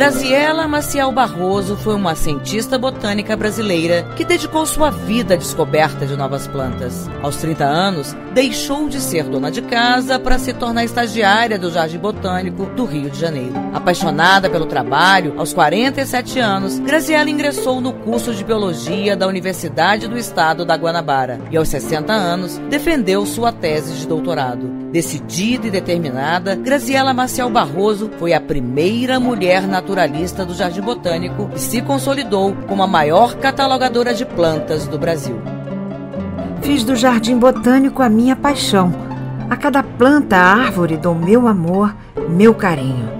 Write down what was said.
Graziela Maciel Barroso foi uma cientista botânica brasileira que dedicou sua vida à descoberta de novas plantas. Aos 30 anos, deixou de ser dona de casa para se tornar estagiária do Jardim Botânico do Rio de Janeiro. Apaixonada pelo trabalho, aos 47 anos, Graziela ingressou no curso de biologia da Universidade do Estado da Guanabara e aos 60 anos defendeu sua tese de doutorado. Decidida e determinada, Graziela Maciel Barroso foi a primeira mulher naturalista do Jardim Botânico e se consolidou como a maior catalogadora de plantas do Brasil. Fiz do Jardim Botânico a minha paixão. A cada planta, árvore, dou meu amor, meu carinho.